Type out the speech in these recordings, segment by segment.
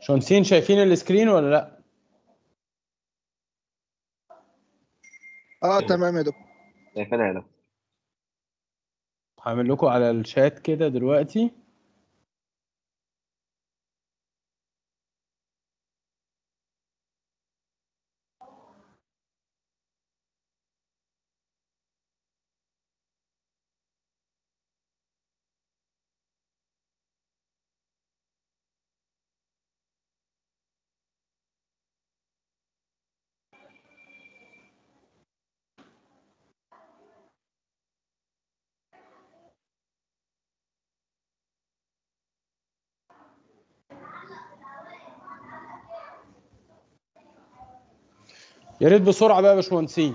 شونسين شايفين السكرين ولا لا؟ آه تمام يا دكتور. شايفينها يا دكتور هعمل لكم على الشات كده دلوقتي. يا ريت بسرعة بقى يا باشمهندسين.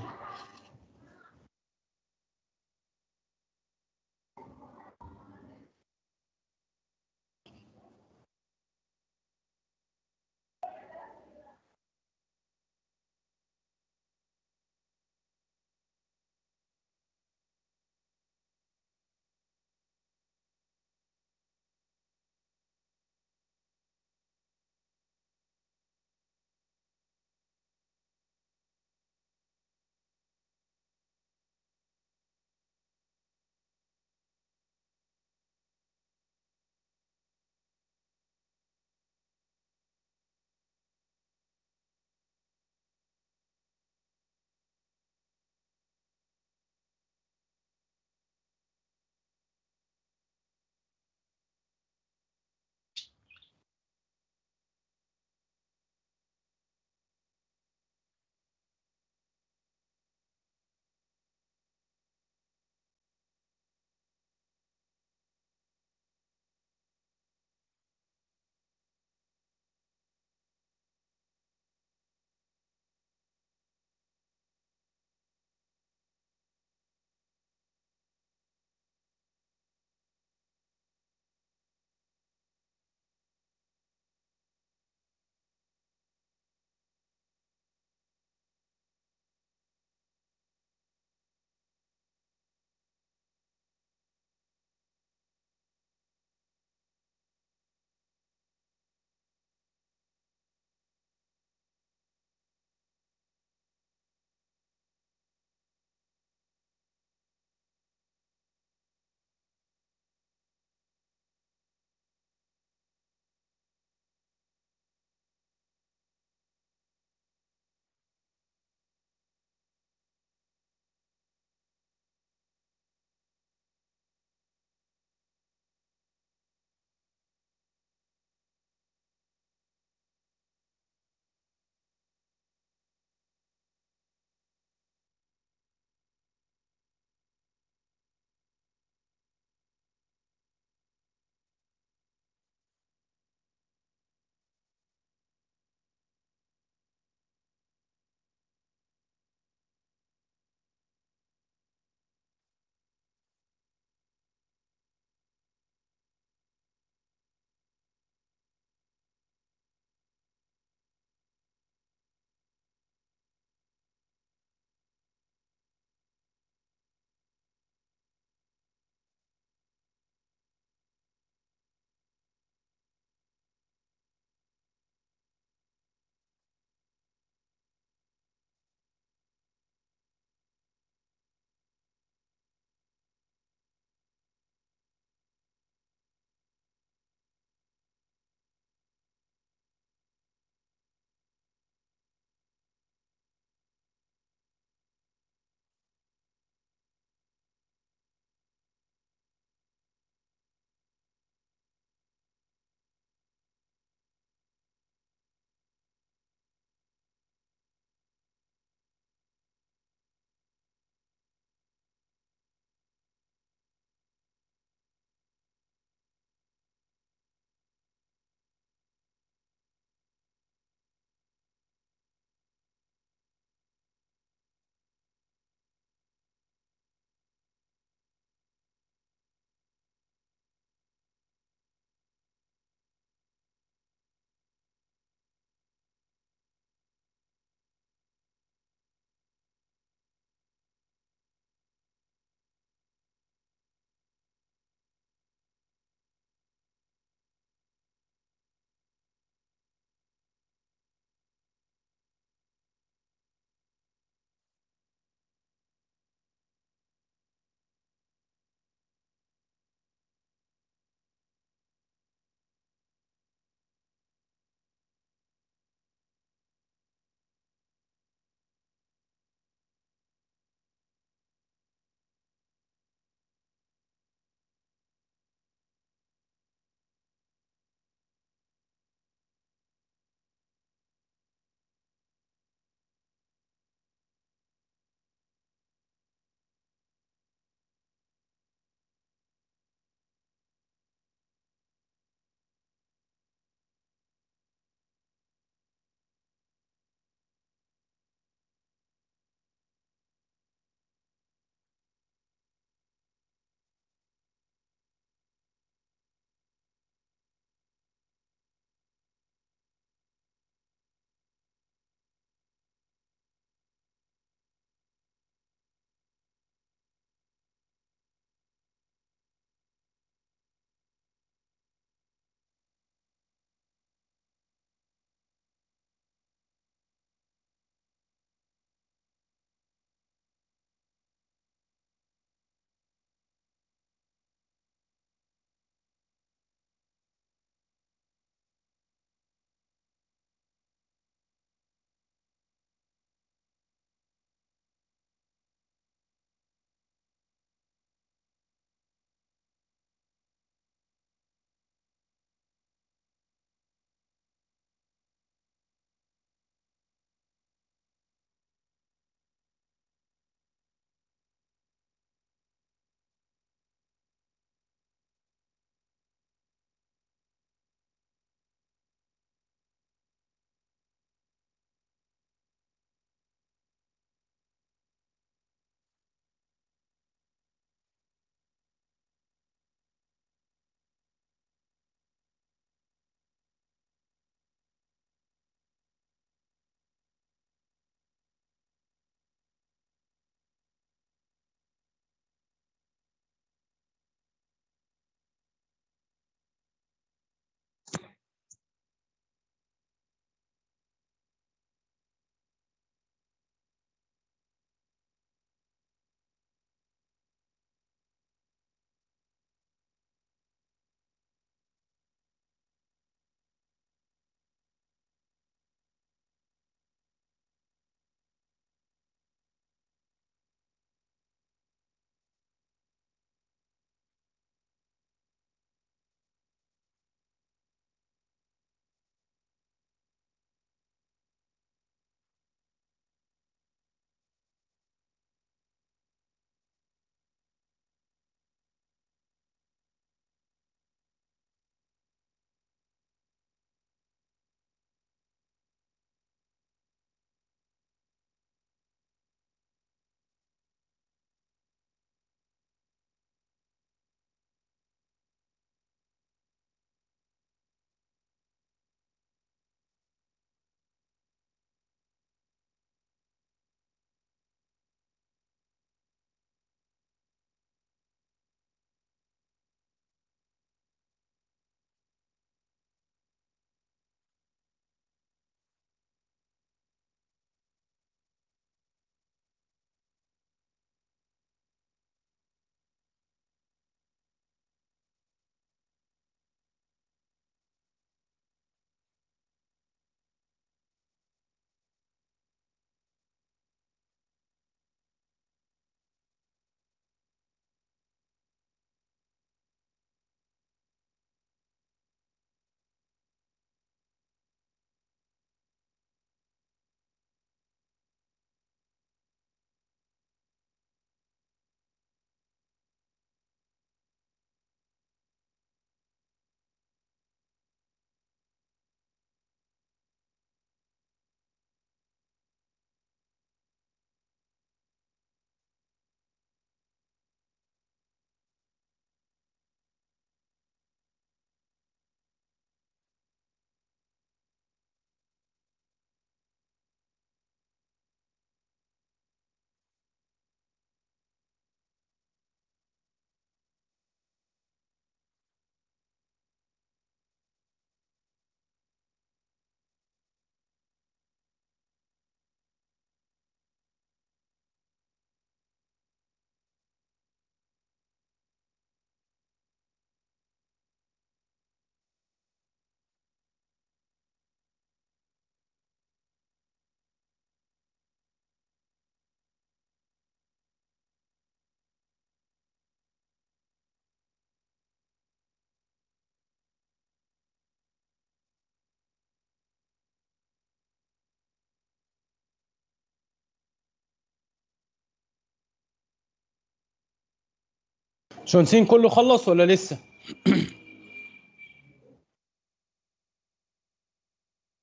شونسين كله خلص ولا لسه؟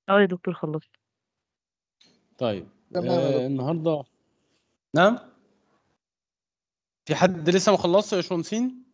آه يا دكتور خلصت. طيب آه. النهارده نعم؟ في حد لسه ما خلصش يا شونسين؟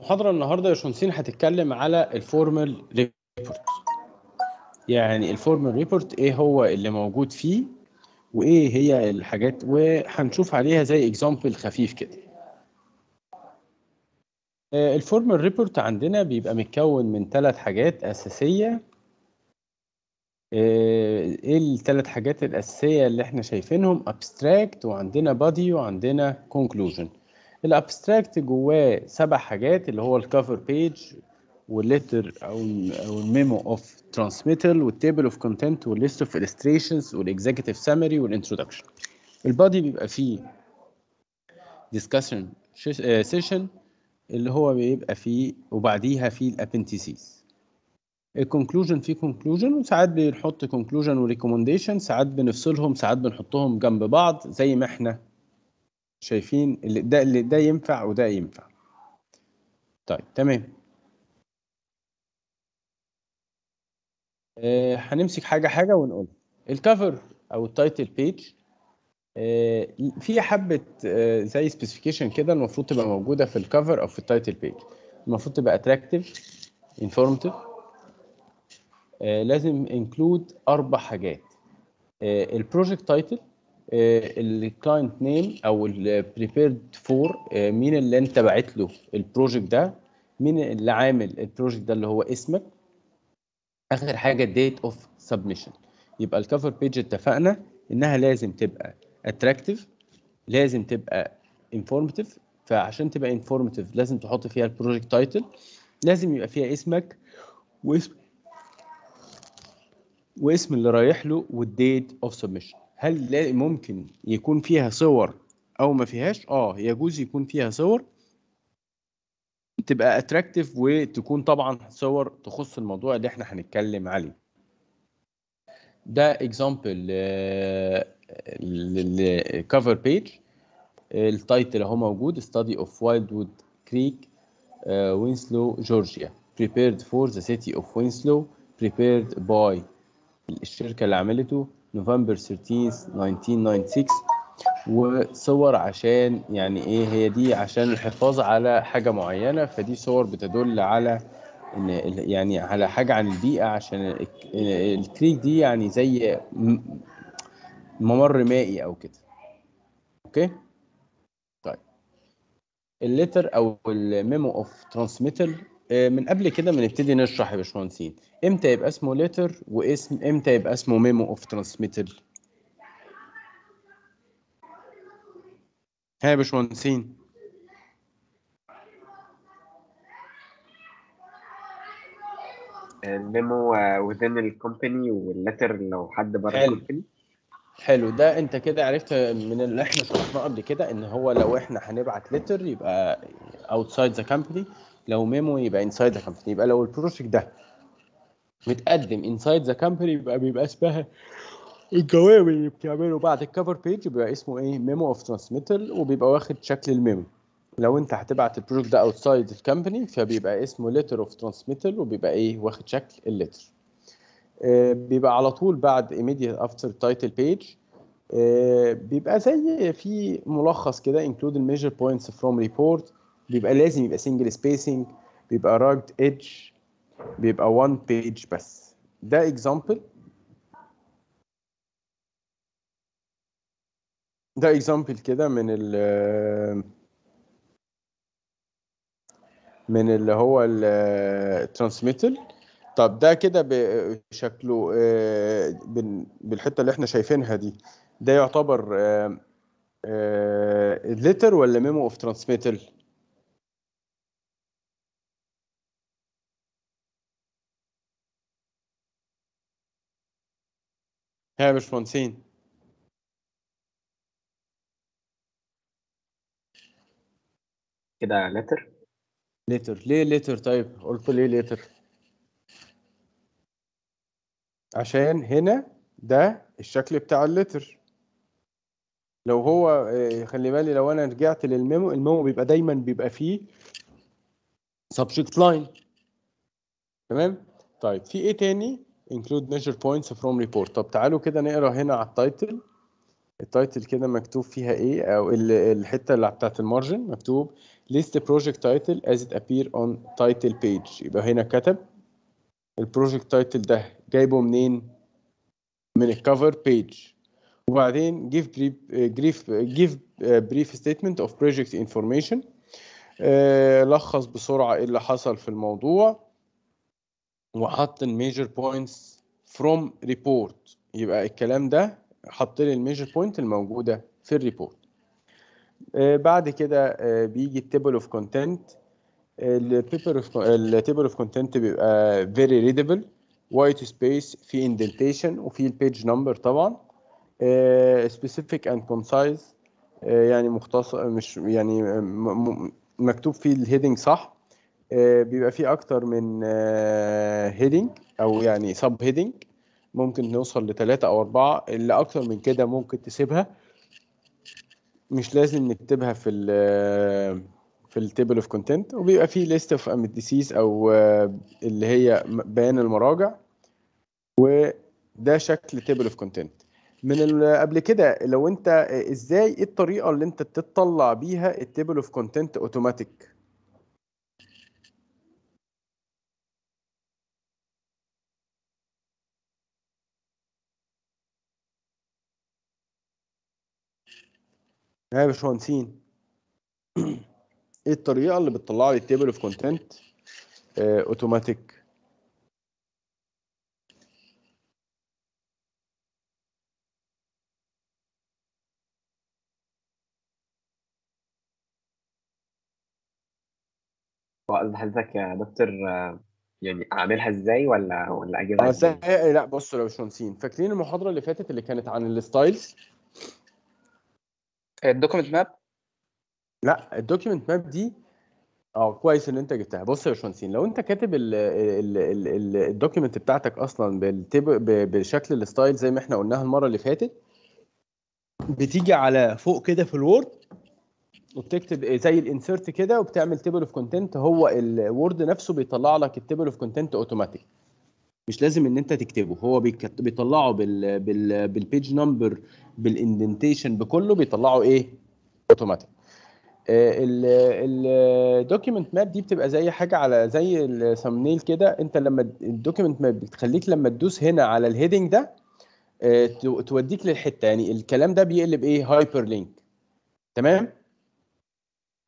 المحاضرة النهاردة يا شونسين هتتكلم على ال formal report يعني ال formal report إيه هو اللي موجود فيه وإيه هي الحاجات وهنشوف عليها زي example خفيف كده. ال formal report عندنا بيبقى متكون من ثلاث حاجات أساسية. آه، إيه الثلاث حاجات الأساسية اللي إحنا شايفينهم؟ abstract وعندنا body وعندنا conclusion. ال abstract جواه سبع حاجات اللي هو الكفر بيج والليتر أو أو الميمو اوف ترانسميتال والتيبل اوف كونتنت والليست اوف illustrations والاكزيكتيف سامري والانترودكشن البادي بيبقى فيه discussion سيشن اللي هو بيبقى فيه وبعديها فيه ال appendices ال conclusion فيه conclusion وساعات بنحط conclusion و recommendation ساعات بنفصلهم ساعات بنحطهم جنب بعض زي ما إحنا شايفين اللي ده اللي ده ينفع وده ينفع. طيب تمام. آه هنمسك حاجة حاجة ونقول. ال cover أو ال title page آه في حبة آه زي specification كده المفروض تبقى موجودة في ال cover أو في ال title page المفروض تبقى attractive informative لازم include أربع حاجات. ال project title ال client name أو ال prepared for مين اللي أنت باعت له ال project ده؟ مين اللي عامل ال project ده اللي هو اسمك؟ آخر حاجة date of submission يبقى ال cover page اتفقنا إنها لازم تبقى attractive لازم تبقى informative فعشان تبقى informative لازم تحط فيها ال project title لازم يبقى فيها اسمك واسم واسم اللي رايح له وال date of submission هل ممكن يكون فيها صور أو ما فيهاش؟ آه يجوز يكون فيها صور. تبقى attractive وتكون طبعا صور تخص الموضوع اللي إحنا هنتكلم عليه. ده example لل cover page ال title أهو موجود study of wildwood creek uh, winslow georgia. prepared for the city of winslow prepared by الشركة اللي عملته. نوفمبر 13 1996 وصور عشان يعني إيه هي دي عشان الحفاظ على حاجة معينة فدي صور بتدل على إن يعني على حاجة عن البيئة عشان الك- الكريك دي يعني زي ممر مائي أو كده. okay؟ طيب. ال letter أو ال memo of transmittal من قبل كده ما نبتدي نشرح يا باشمهندسين. إمتى يبقى اسمه letter واسم إمتى يبقى اسمه memo of transmittal ها يا باشمهندسين. ال memo within ال company وال letter لو حد بره. ال company حلو. ده انت كده عرفت من اللي إحنا شرحناه قبل كده ان هو لو إحنا هنبعت letter يبقى outside the company. لو memo يبقى inside the company يبقى لو ال project ده متقدم inside the company يبقى بيبقى اسمها الجواب اللي بتعمله بعد ال cover page بيبقى اسمه إيه؟ memo of transmittal وبيبقى واخد شكل ال memo. لو انت هتبعت ال project ده outside ال company فبيبقى اسمه letter of transmittal وبيبقى إيه؟ واخد شكل ال letter آه، بيبقى على طول بعد after title page. آه، بيبقى زي في ملخص كده include the major points from report. بيبقى لازم يبقى single spacing بيبقى rugged edge بيبقى one page بس. ده example. ده example كده من ال من اللي هو ال transmittal طب ده كده بشكله آه، بال- بالحتة اللي إحنا شايفينها دي. ده يعتبر letter ولا memo of transmittal يا باشمهندسين كده letter letter ليه letter طيب قلت ليه letter عشان هنا ده الشكل بتاع ال letter لو هو آه، خلي بالي لو أنا رجعت لل memo ال memo بيبقى دايما بيبقى فيه subject line. تمام؟ طيب في إيه تاني؟ Include major points from report. طب تعالوا كده نقرا هنا على ال title ال title كده مكتوب فيها إيه؟ أو ال- الحتة اللي بتاعت ال margin مكتوب list project title as it appear on title page. يبقى هنا كتب ال project title ده جايبه منين؟ من ال cover page وبعدين give brief give give brief statement of project information. آه، لخص بسرعة إيه اللي حصل في الموضوع. وحط ال major points from report يبقى الكلام ده حط لي ال major point الموجودة في ال report آه، بعد كده آه، بيجي ال table of content ال paper of ال table of content بيبقى very readable white space في indentation وفي ال page number طبعا. specific and concise يعني مختصر مش يعني مكتوب فيه ال heading صح. بيبقى فيه أكتر من heading أو يعني sub heading ممكن نوصل لثلاثة أو أربعة. اللي أكتر من كده ممكن تسيبها. مش لازم نكتبها في ال في ال table of content وبيبقى فيه list of appendices أو آه، اللي هي بيان المراجع. وده شكل table of content من قبل كده لو أنت آه، إزاي إيه الطريقة اللي أنت تطلع بيها ال table of content automatic يا باشمهندسين. إيه الطريقة اللي بتطلع لي ال table of content automatic هو قصد حضرتك يا دكتور آه، يعني أعملها إزاي ولا ولا أجيبها آه إزاي؟ إزاي لا بصوا يا باشمهندسين. فاكرين المحاضرة اللي فاتت اللي كانت عن ال styles؟ ال document map لا ال document map دي آه كويس إن أنت جبتها. بص يا باشمهندسين لو أنت كاتب ال- ال- ال- ال- ال document بتاعتك أصلا بشكل ال style زي ما إحنا قلناها المرة اللي فاتت بتيجي على فوق كده في ال Word وبتكتب زي ال insert كده وبتعمل table of content هو ال Word نفسه بيطلع لك ال table of content automatic مش لازم إن أنت تكتبه. هو بيطلعه بال بال بال page number بال indentation بكله بيطلعه إيه؟ automatic ال document map دي بتبقى زي حاجة على زي ال thumbnail كده. أنت لما ال document map بتخليك لما تدوس هنا على ال heading ده آه، تو- توديك للحتة. يعني الكلام ده بيقلب إيه؟ hyperlink تمام؟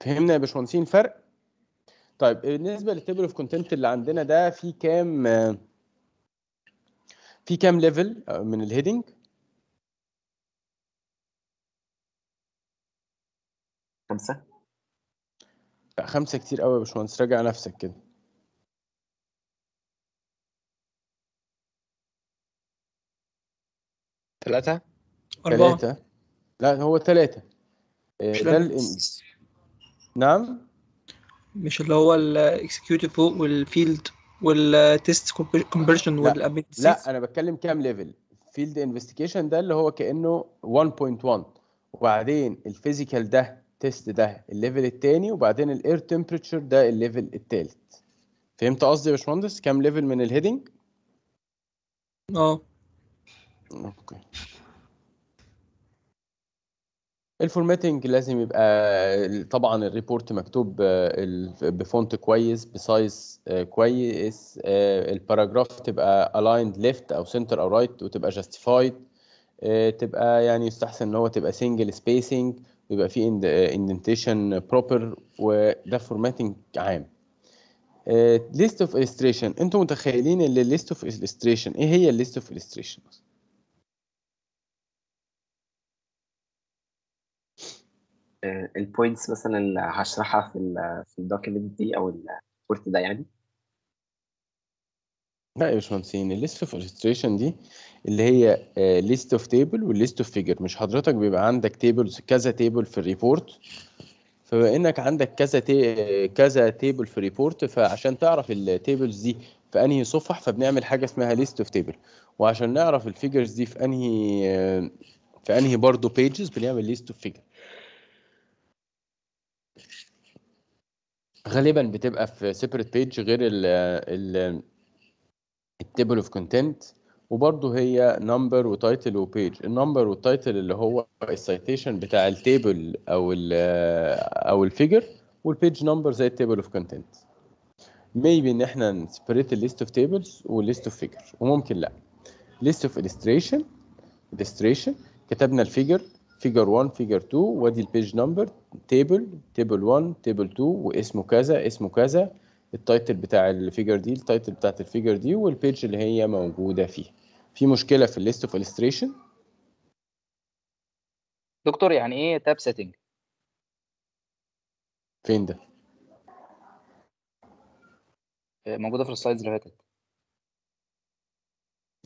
فهمنا يا باشمهندسين؟ الفرق طيب بالنسبة لل table of content اللي عندنا ده في كام؟ آه، في كام level من ال heading خمسة. لا خمسة كتير قوي يا باشمهندس. راجع نفسك كده. ثلاثة أربعة. ثلاثة لا هو ثلاثة مش ده. الإن- نعم؟ مش اللي هو ال executive فوق وال field وال test conversion لا. وال appendices لا أنا بتكلم كام level field investigation ده اللي هو كأنه 1.1 وبعدين ال physical ده test ده ال level الثاني وبعدين ال air temperature ده ال level الثالث فهمت قصدي يا باشمهندس؟ كام level من ال heading آه. okay. ال formatting لازم يبقى طبعا ال report مكتوب آه، ب font كويس ب size آه، كويس آه، ال paragraph تبقى aligned left أو center أو right وتبقى آه، تبقى يعني يستحسن إن هو تبقى single spacing ويبقى فيه indentation proper وده formatting عام. list of illustration. أنتوا متخيلين إن ال list of illustration إيه هي ال list of illustration ال points مثلا اللي هشرحها في ال في ال document دي أو ال report ده يعني؟ لا يا باشمهندسين ال list of illustration دي اللي هي list of table وال list of figure مش حضرتك بيبقى عندك tables كذا table في ال report فبما إنك عندك كذا تي... كذا table في ال report فعشان تعرف ال tables دي في أنهي صفح فبنعمل حاجة اسمها list of table وعشان نعرف ال figures دي في أنهي في أنهي برضه pages بنعمل list of figure غالبا بتبقى في separate page غير ال ال ال table of content وبرضه هي نمبر وتايتل وبيج النمبر والتايتل اللي هو ال citation بتاع ال table أو ال أو ال figure وال page number زي ال table of content maybe إن إحنا ن separate ال list of tables وال list of figure وممكن لأ. list of illustration illustration كتبنا ال figure figure 1 figure 2 وادي ال page number table table 1 table 2 واسمه كذا اسمه كذا. ال title بتاع ال figure دي ال title بتاعت ال figure دي وال page اللي هي موجودة فيه. في مشكلة في ال list of illustration دكتور يعني إيه tab setting فين ده؟ موجودة في ال slides اللي فاتت.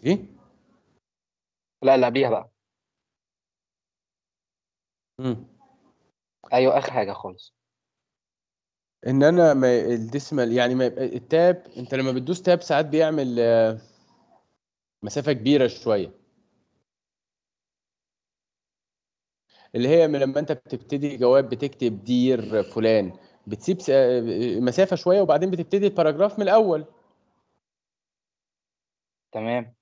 إيه؟ لا اللي قبليها بقى. مم. أيوه آخر حاجة خالص. إن أنا ما ال decimal يعني ما يبقى ال tab أنت لما بتدوس tab ساعات بيعمل آه، مسافة كبيرة شوية. اللي هي من لما أنت بتبتدي جواب بتكتب dear فلان بتسيب س- مسافة شوية وبعدين بتبتدي ال paragraph من الأول. تمام.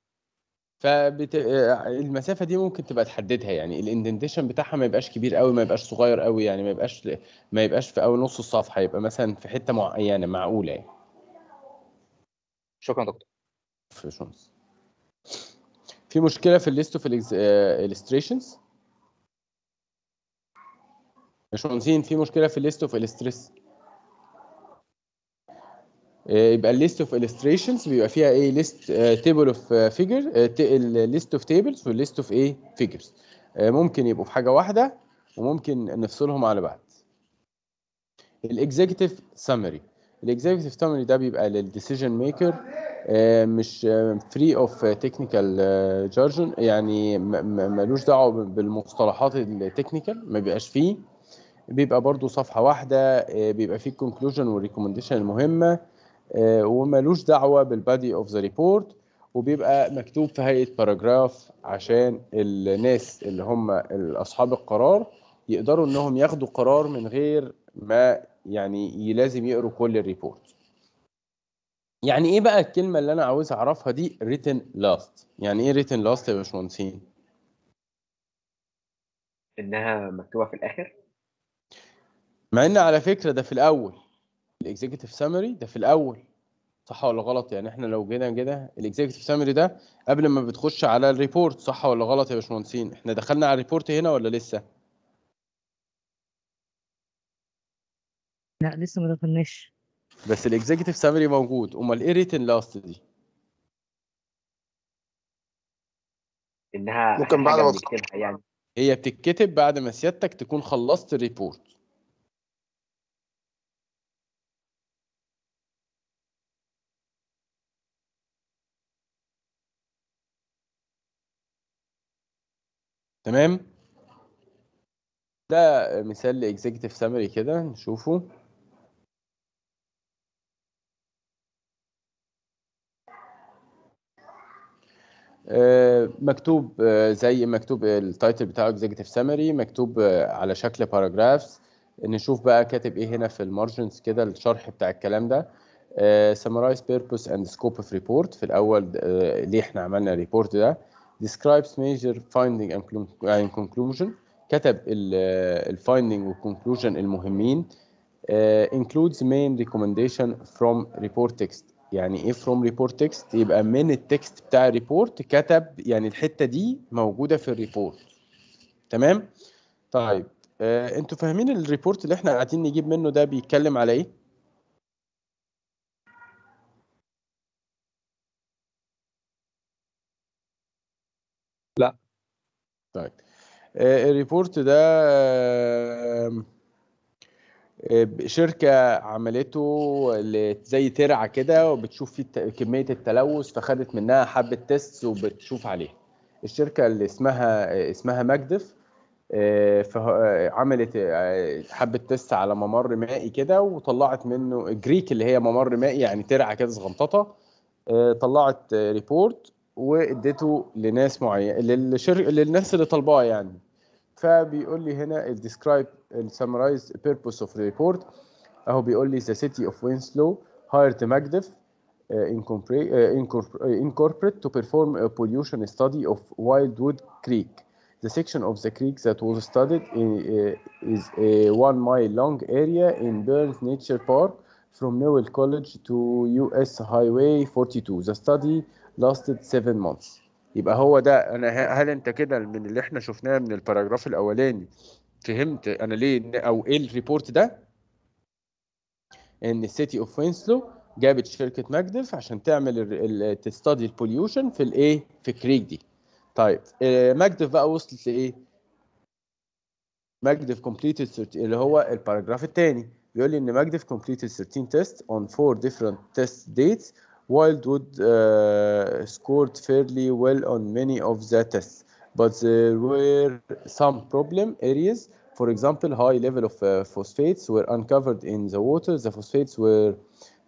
فبت... آه، المسافة دي ممكن تبقى تحددها يعني ال indentation بتاعها ما يبقاش كبير قوي ما يبقاش صغير قوي يعني ما يبقاش ما يبقاش في أول نص الصفحة يبقى مثلا في حتة معينة معقولة يعني. شكرا دكتور. في شمس في مشكلة في ال list of illustrations باشمهندسين في مشكلة في ال list of illustrations يبقى ال list of illustrations بيبقى فيها إيه؟ list table of figure ال list of tables وال list of إيه؟ figures ممكن يبقوا في حاجة واحدة وممكن نفصلهم على بعض. ال executive summary ال executive summary ده بيبقى لل decision maker مش free of technical jargon يعني ملوش دعوة بالمصطلحات ال technical ما بيبقاش فيه. بيبقى برضو صفحة واحدة آه، بيبقى فيه ال conclusion وال recommendation المهمة. آه، وملوش دعوة بال body of the report وبيبقى مكتوب في هيئة paragraph عشان الناس اللي هم اصحاب القرار يقدروا إنهم ياخدوا قرار من غير ما يعني لازم يقروا كل ال report يعني إيه بقى الكلمة اللي أنا عاوز أعرفها دي؟ written last. يعني إيه written last يا باشمهندسين؟ إنها مكتوبة في الآخر؟ مع إن على فكرة ده في الأول. ال executive summary ده في الأول. صح ولا غلط؟ يعني إحنا لو جينا كده ال executive summary ده قبل ما بتخش على ال report صح ولا غلط يا باشمهندسين؟ إحنا دخلنا على ال report هنا ولا لسه؟ لا لسه ما دخلناش. بس ال executive summary موجود. أمال إيه written last دي؟ إنها ممكن بعد ما يعني. هي بتتكتب بعد ما سيادتك تكون خلصت ال report تمام؟ ده مثال ل executive summary كده نشوفه. آه، مكتوب آه، زي مكتوب ال title بتاعه executive summary مكتوب آه، على شكل paragraphs نشوف بقى كاتب إيه هنا في ال margins كده الشرح بتاع الكلام ده. summarize purpose and scope of report. في الأول آه، ليه إحنا عملنا ال report ده. Describes major finding and and conclusion. كتب ال finding وال conclusion المهمين آه، includes main recommendation from report text. يعني إيه from report text يبقى من ال text بتاع ال report كتب يعني الحتة دي موجودة في ال report تمام؟ طيب آه، أنتوا فاهمين ال report اللي إحنا قاعدين نجيب منه ده بيتكلم على إيه لا. طيب. آه، ال report ده آم، آه، شركة عملته زي ترعة كده وبتشوف فيه كمية التلوث فخدت منها حبة test وبتشوف عليها الشركة اللي اسمها اسمها ماجدف آه، آه، عملت آه، حبة test على ممر مائي كده وطلعت منه creek اللي هي ممر مائي يعني ترعة كده صغنططة آه، طلعت آه، report واديته لناس معينة للشر... للناس اللي طالباه يعني فبيقول لي هنا ال describe ال summarize purpose of report اهو بيقول لي Magdef uh, incorporate, uh, incorpor- uh, incorporate to perform a pollution study of Wildwood Creek. The section of the creek that was studied in, uh, is a one mile long area in Burns Nature Park from Newell College to US Highway 42. The study lasted seven months. يبقى هو ده أنا هل أنت كده من اللي إحنا شفناه من ال paragraph الأولاني فهمت أنا ليه أو إيه ال report ده؟ إن ال city of Winslow جابت شركة ماجدف عشان تعمل ت study ال pollution في الإيه؟ في ال creek دي. طيب آه، ماجدف بقى وصلت لإيه؟ ماجدف 30 اللي هو ال paragraph الثاني بيقول لي إن ماجدف completed 13 tests on four different test dates Wildwood uh, scored fairly well on many of the tests but there were some problem areas. For example high level of uh, phosphates were uncovered in the water. The phosphates were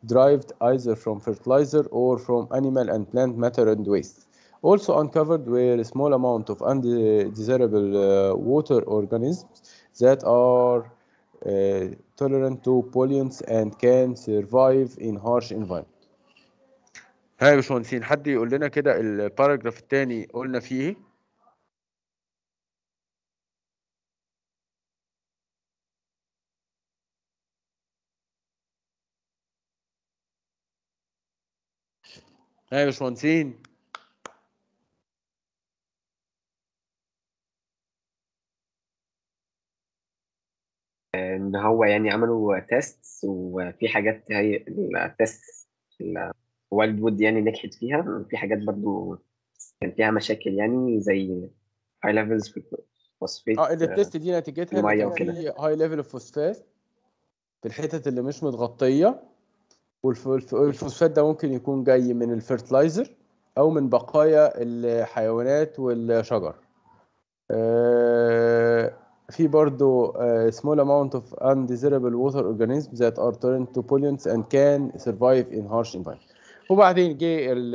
derived either from fertilizer or from animal and plant matter and waste. Also uncovered were a small amount of undesirable uh, water organisms that are uh, tolerant to pollutants and can survive in harsh environment. ها يا باشمهندسين حد يقول لنا كده ال paragraph الثاني قلنا فيه إيه؟ ها يا باشمهندسين إن هو يعني عملوا test وفي حاجات هي ال test الوايلد وود يعني نجحت فيها. وفي حاجات برضو كان فيها مشاكل يعني زي high levels في الفوسفيت آه ال test دي نتيجتها. في high level فوسفات في الحتت اللي مش متغطية والفوسفات ده ممكن يكون جاي من ال fertilizer أو من بقايا الحيوانات والشجر. آه، في برضو آه، small amount of undesirable water organisms that are tolerant to pollutants and can survive in harsh environment. وبعدين جه ال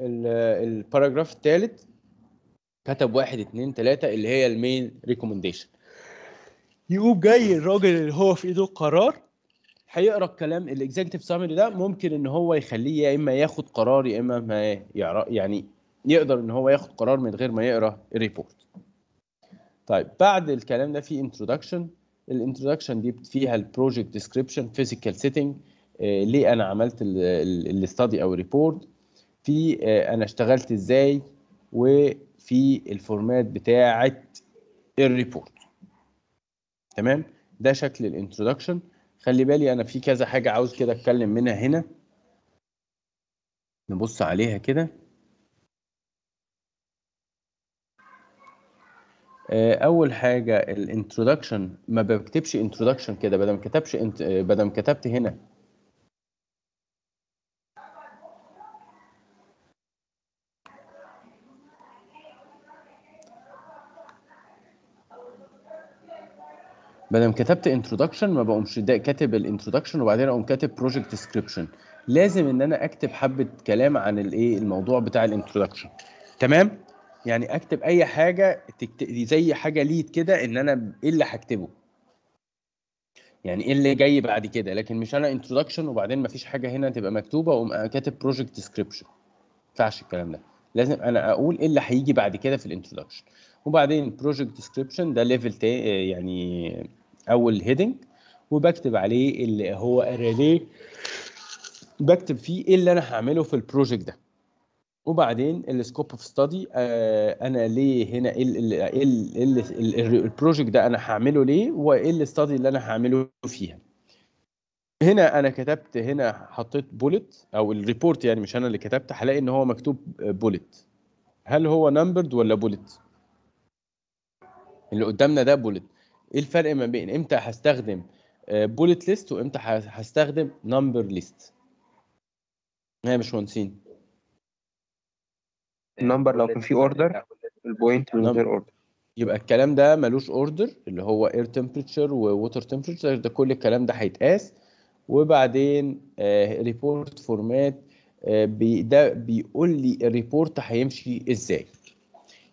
ال ال paragraph الثالث كتب واحد اتنين تلاتة اللي هي ال main recommendation. يقوم جاي الراجل اللي هو في ايده القرار هيقرأ الكلام ال executive summary ده ممكن إن هو يخليه يا إما ياخد قرار يا إما ما يعرف يعني يقدر إن هو ياخد قرار من غير ما يقرأ ال report طيب بعد الكلام ده في introduction ال introduction دي فيها ال project description physical setting ليه أنا عملت ال study أو ال report في آه، أنا اشتغلت إزاي وفي ال format بتاعه ال report تمام؟ ده شكل ال introduction خلي بالي أنا في كذا حاجة عاوز كده أتكلم منها هنا. نبص عليها كده. آه، أول حاجة ال introduction ما بكتبش introduction كده بدل ما كتبش بدل ما كتبت هنا بدل كتبت introduction ما بقومش كاتب ال introduction وبعدين أقوم كاتب project description لازم إن أنا أكتب حبة كلام عن الايه الموضوع بتاع ال introduction تمام؟ يعني أكتب أي حاجة. زي حاجة lead كده إن أنا إيه اللي هكتبه. يعني إيه اللي جاي بعد كده. لكن مش أنا introduction وبعدين ما فيش حاجة هنا تبقى مكتوبة وأقوم كاتب project description ما ينفعش الكلام ده. لازم أنا أقول إيه اللي هيجي بعد كده في ال introduction وبعدين project description ده level يعني أول heading وبكتب عليه اللي هو ريليه بكتب فيه إيه اللي أنا هعمله في ال project ده. وبعدين ال scope of study أنا ليه هنا إيه ال- ال- ال- ال- ال project ده أنا هعمله ليه وإيه ال study اللي أنا هعمله فيها. هنا أنا كتبت هنا حطيت bullet أو ال report يعني مش أنا اللي كتبت هلاقي إن هو مكتوب bullet هل هو numbered ولا bullet اللي قدامنا ده bullet إيه الفرق ما بين إمتى هستخدم bullet list وإمتى هستخدم number list يا باشمهندسين. ال number لو كان فيه order ال point من غير order يبقى الكلام ده ملوش order اللي هو air temperature water temperature ده كل الكلام ده هيتقاس. وبعدين report format ده بيقول لي ال report هيمشي إزاي.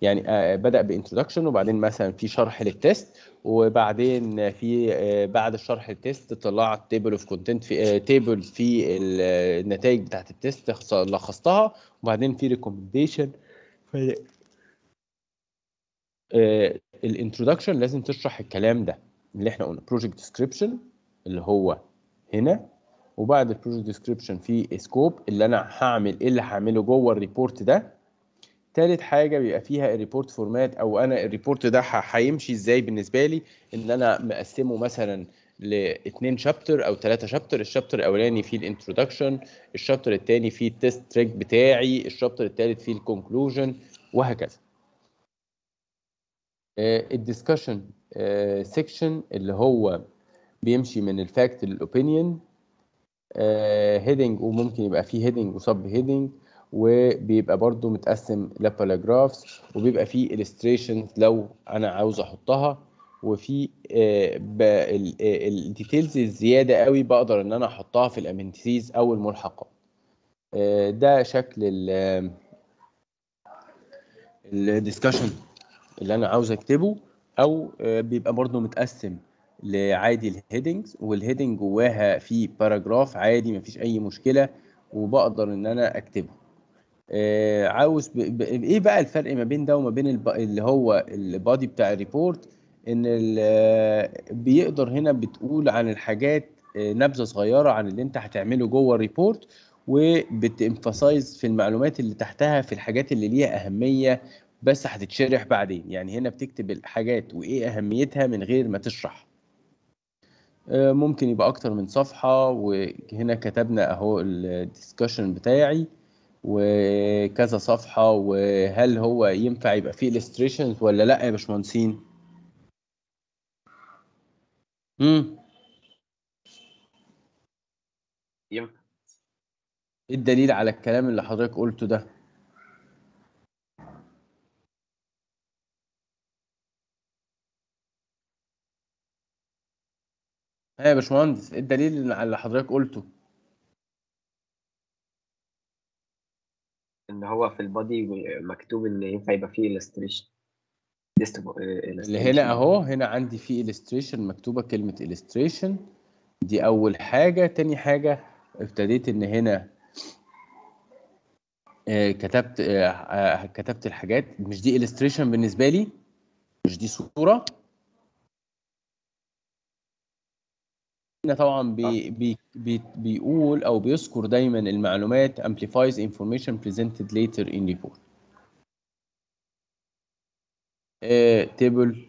يعني آه، بدأ ب introduction وبعدين مثلا في شرح لل test وبعدين في آه، بعد الشرح ال test طلعت table of content في table في ال- النتائج بتاعت ال test خص- لخصتها وبعدين في recommendation ال introduction لازم تشرح الكلام ده اللي إحنا قلنا project description اللي هو هنا وبعد ال project description في scope اللي أنا هعمل إيه اللي هعمله جوه ال report ده تالت حاجة بيبقى فيها ال report format أو أنا ال report ده هيمشي إزاي بالنسبة لي؟ إن أنا مقسمه مثلا لاثنين chapter أو ثلاثة chapter ال chapter الأولاني فيه ال introduction ال chapter الثاني فيه ال test rig بتاعي ال chapter الثالث فيه ال conclusion وهكذا. ال discussion section اللي هو بيمشي من ال fact لل opinion heading وممكن يبقى فيه heading و sub heading وبيبقى برضو متقسم ل paragraphs وبيبقى فيه illustrations لو أنا عاوز أحطها وفي ال details الزيادة قوي بقدر إن أنا أحطها في ال appendices أو الملحقات. آه، ده شكل ال discussion اللي أنا عاوز أكتبه. أو آه، بيبقى برضو متقسم لعادي ال headings وال heading جواها في paragraph عادي مفيش أي مشكلة وبقدر إن أنا أكتبه. آه، عاوز ب... إيه بقى الفرق ما بين ده وما بين الب... اللي هو ال body بتاع ال report؟ إن ال... آه، بيقدر هنا بتقول عن الحاجات آه، نبذة صغيرة عن اللي أنت هتعمله جوه ال report وبتemphasize في المعلومات اللي تحتها في الحاجات اللي ليها أهمية بس هتتشرح بعدين. يعني هنا بتكتب الحاجات وإيه أهميتها من غير ما تشرح. آه، ممكن يبقى أكتر من صفحة وهنا كتبنا أهو الديسكشن بتاعي. وكذا صفحة وهل هو ينفع يبقى فيه illustrations ولا لأ يا باشمهندسين؟ امم ينفع. إيه الدليل على الكلام اللي حضرتك قلته ده؟ ها يا باشمهندس إيه الدليل على اللي حضرتك قلته؟ إن هو في البادي مكتوب إن ينفع يبقى فيه illustration اللي هنا أهو هنا عندي في illustration مكتوبة كلمة illustration. دي أول حاجة. تاني حاجة ابتديت إن هنا آه، كتبت آه، آه، كتبت الحاجات. مش دي illustration بالنسبة لي؟ مش دي صورة؟ طبعا بي بي بي بيقول أو بيذكر دايما المعلومات amplifies information presented later in report. table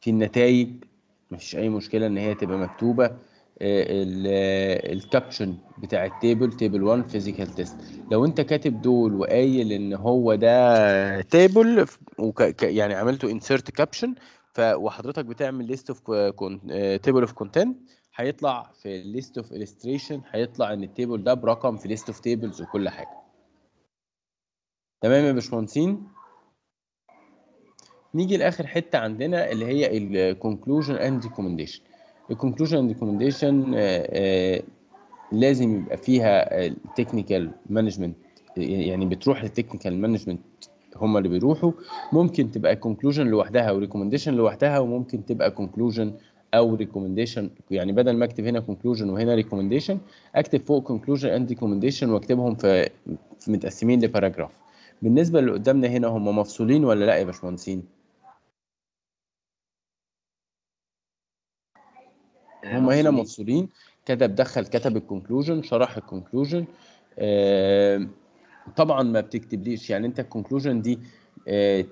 في النتائج مفيش أي مشكلة إن هي تبقى مكتوبة. ال caption بتاع ال table table 1 physical test لو أنت كاتب دول وقايل إن هو ده table يعني عملته insert caption وحضرتك بتعمل list of table of content هيطلع في list of illustration هيطلع إن ال table ده برقم في list of tables وكل حاجة. تمام يا باشمهندسين؟ نيجي لآخر حتة عندنا اللي هي ال conclusion and recommendation ال conclusion and recommendation لازم يبقى فيها ال technical management يعني بتروح لل technical management هم اللي بيروحوا. ممكن تبقى conclusion لوحدها و recommendation لوحدها وممكن تبقى conclusion أو recommendation يعني بدل ما أكتب هنا conclusion وهنا recommendation أكتب فوق conclusion and recommendation وأكتبهم في متقسمين ل paragraph بالنسبة اللي قدامنا هنا هم مفصولين ولا لأ يا باشمهندسين؟ آه، هم هنا مفصولين. كتب دخل كتب ال conclusion شرح ال conclusion طبعا ما بتكتبليش. يعني أنت ال conclusion دي آه،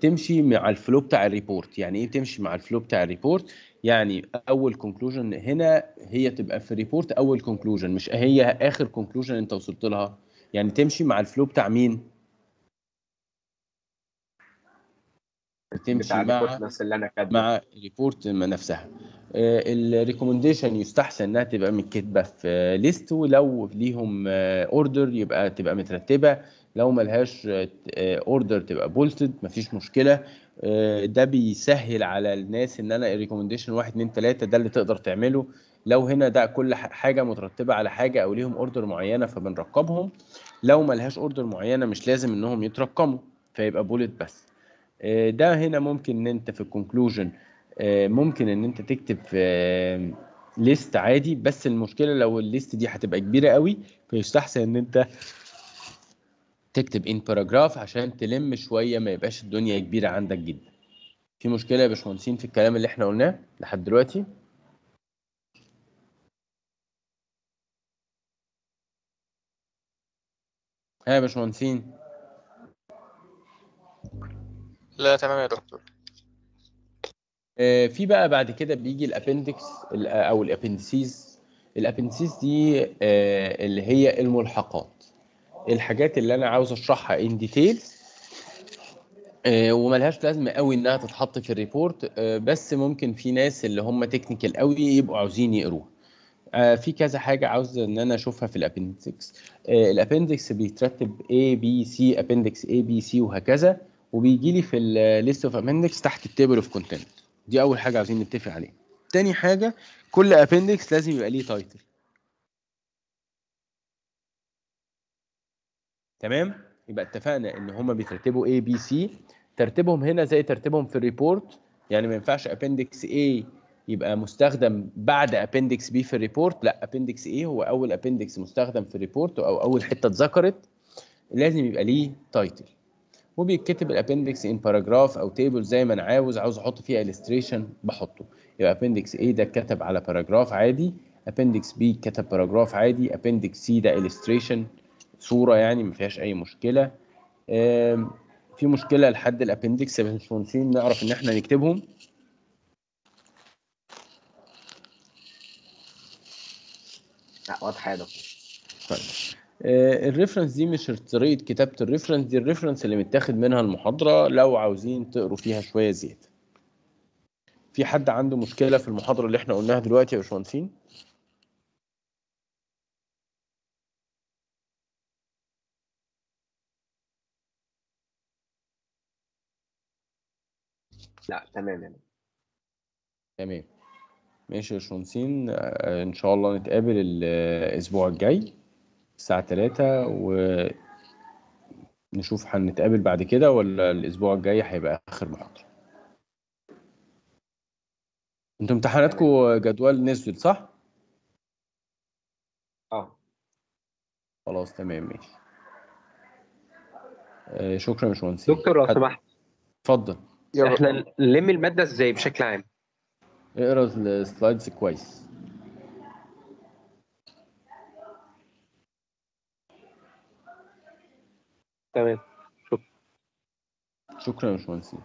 تمشي مع ال flow بتاع ال report. يعني إيه تمشي مع ال flow بتاع ال report؟ يعني أول conclusion هنا هي تبقى في ال report أول conclusion مش هي آخر conclusion أنت وصلت لها. يعني تمشي مع ال flow بتاع مين؟ تمشي مع نفس اللي أنا كاتبه. مع ال report نفسها. ال recommendation يستحسن إنها تبقى متكتبة في list ولو ليهم order يبقى تبقى مترتبة. لو ملهاش order تبقى bulleted مفيش مشكلة. آه، ده بيسهل على الناس إن أنا ال recommendation 1 2 3 ده اللي تقدر تعمله. لو هنا ده كل حاجة مترتبة على حاجة أو ليهم order معينة فبنرقمهم لو ملهاش order معينة مش لازم إنهم يترقموا فيبقى bullet بس. آه، ده هنا ممكن إن أنت في ال conclusion ممكن إن أنت تكتب في list عادي. بس المشكلة لو ال list دي هتبقى كبيرة قوي فيستحسن إن أنت تكتب إن paragraph عشان تلم شوية ما يبقاش الدنيا كبيرة عندك جدا. في مشكلة يا باشمهندسين في الكلام اللي إحنا قلناه لحد دلوقتي؟ ها يا باشمهندسين. لا تمام يا دكتور. آه، في بقى بعد كده بيجي ال appendix أو ال appendices ال appendices دي آه، اللي هي الملحقات. الحاجات اللي أنا عاوز أشرحها in detail وملهاش لازمة قوي إنها تتحط في ال report آه، بس ممكن في ناس اللي هم technical قوي يبقوا عاوزين يقروها. آه، في كذا حاجة عاوز إن أنا أشوفها في ال appendix ال appendix بيترتب A B C appendix A B C وهكذا وبيجي لي في ال list of appendix تحت ال table of content دي أول حاجة عاوزين نتفق عليها. تاني حاجة كل appendix لازم يبقى ليه title تمام؟ يبقى اتفقنا إن هما بيترتبوا A B C. ترتيبهم هنا زي ترتيبهم في ال report يعني ما ينفعش appendix A يبقى مستخدم بعد appendix B في ال report لا appendix A هو أول appendix مستخدم في ال report أو أول حتة اتذكرت. لازم يبقى ليه title وبيتكتب ال appendix إن paragraph أو table زي ما أنا عاوز. عاوز أحط فيه illustration بحطه. يبقى appendix A ده اتكتب على paragraph عادي. appendix B اتكتب paragraph عادي. appendix C ده illustration. صورة يعني ما فيهاش أي مشكلة. في مشكلة لحد ال appendix يا باشمهندسين نعرف إن إحنا نكتبهم. لا واضحة يا دكتور. طيب. آه، ال reference دي مش طريقة كتابة ال reference دي ال reference اللي متاخد منها المحاضرة لو عاوزين تقروا فيها شوية زيادة. في حد عنده مشكلة في المحاضرة اللي إحنا قلناها دلوقتي يا باشمهندسين؟ لا تمام يعني تمام. ماشي يا باشمهندسين آه، إن شاء الله نتقابل الأسبوع الجاي الساعة 3 ونشوف هنتقابل بعد كده ولا الأسبوع الجاي هيبقى آخر محاضرة. أنتوا امتحاناتكم جدول نزل صح؟ آه. خلاص تمام ماشي. آه، شكرا يا باشمهندسين دكتور لو سمحت. اتفضل. إحنا نلم المادة إزاي بشكل عام؟ اقرأ السلايدز كويس. تمام شكرا يا باشمهندسين.